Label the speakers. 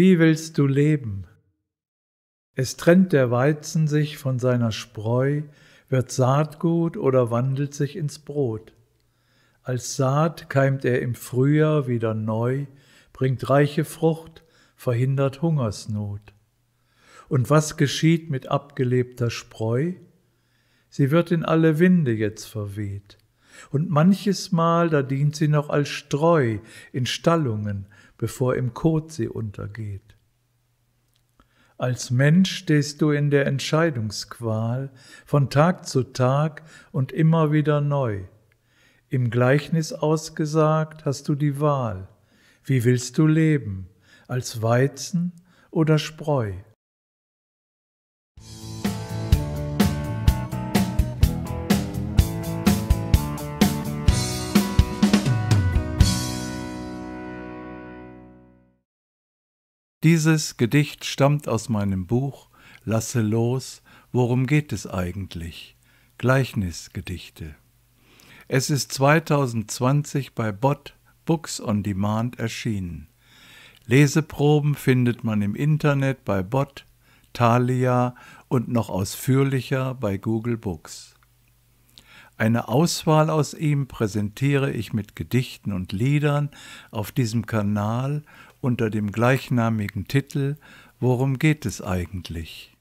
Speaker 1: Wie willst du leben? Es trennt der Weizen sich von seiner Spreu, wird Saatgut oder wandelt sich ins Brot. Als Saat keimt er im Frühjahr wieder neu, bringt reiche Frucht, verhindert Hungersnot. Und was geschieht mit abgelebter Spreu? Sie wird in alle Winde jetzt verweht. Und manches Mal, da dient sie noch als Streu in Stallungen, bevor im Kot sie untergeht. Als Mensch stehst du in der Entscheidungsqual, von Tag zu Tag und immer wieder neu. Im Gleichnis ausgesagt hast du die Wahl. Wie willst du leben, als Weizen oder Spreu? Dieses Gedicht stammt aus meinem Buch Lasse los, worum geht es eigentlich? Gleichnisgedichte. Es ist 2020 bei Bot Books on Demand erschienen. Leseproben findet man im Internet bei Bot, Thalia und noch ausführlicher bei Google Books. Eine Auswahl aus ihm präsentiere ich mit Gedichten und Liedern auf diesem Kanal unter dem gleichnamigen Titel Worum geht es eigentlich?